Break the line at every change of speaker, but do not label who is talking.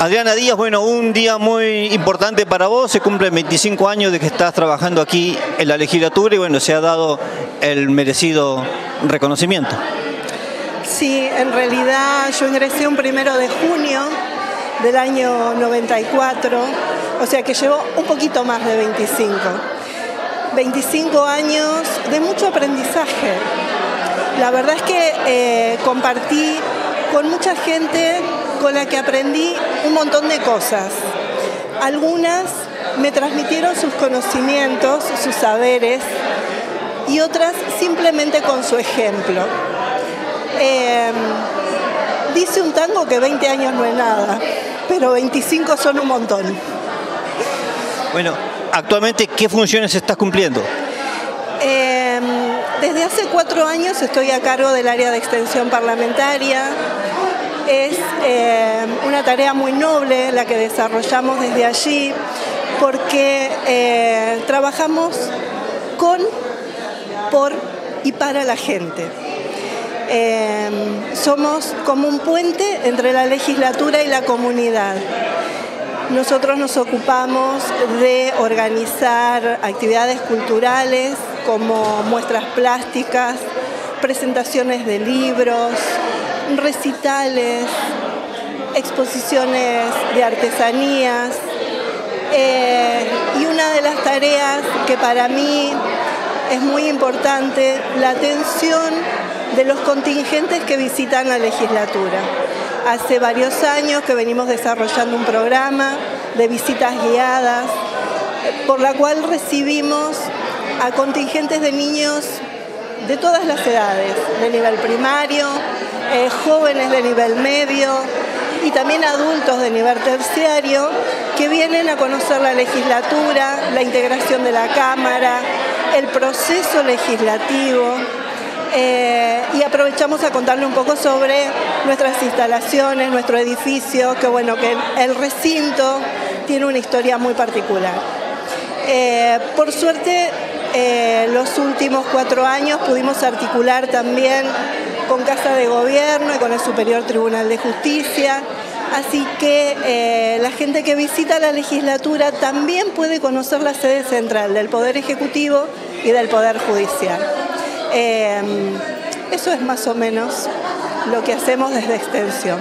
Adriana Díaz, bueno, un día muy importante para vos, se cumplen 25 años de que estás trabajando aquí en la legislatura y bueno, se ha dado el merecido reconocimiento.
Sí, en realidad yo ingresé un primero de junio del año 94, o sea que llevo un poquito más de 25. 25 años de mucho aprendizaje. La verdad es que eh, compartí con mucha gente con la que aprendí un montón de cosas. Algunas me transmitieron sus conocimientos, sus saberes, y otras simplemente con su ejemplo. Em, dice un tango que 20 años no es nada, pero 25 son un montón.
Bueno, actualmente, ¿qué funciones estás cumpliendo?
Em, desde hace cuatro años estoy a cargo del área de extensión parlamentaria, es eh, una tarea muy noble la que desarrollamos desde allí porque eh, trabajamos con, por y para la gente. Eh, somos como un puente entre la legislatura y la comunidad. Nosotros nos ocupamos de organizar actividades culturales como muestras plásticas, presentaciones de libros, recitales, exposiciones de artesanías eh, y una de las tareas que para mí es muy importante, la atención de los contingentes que visitan la legislatura. Hace varios años que venimos desarrollando un programa de visitas guiadas, por la cual recibimos a contingentes de niños de todas las edades, de nivel primario, eh, jóvenes de nivel medio y también adultos de nivel terciario que vienen a conocer la legislatura, la integración de la Cámara, el proceso legislativo. Eh, y aprovechamos a contarle un poco sobre nuestras instalaciones, nuestro edificio, que bueno, que el recinto tiene una historia muy particular. Eh, por suerte, los últimos cuatro años pudimos articular también con Casa de Gobierno y con el Superior Tribunal de Justicia. Así que eh, la gente que visita la legislatura también puede conocer la sede central del Poder Ejecutivo y del Poder Judicial. Eh, eso es más o menos lo que hacemos desde Extensión.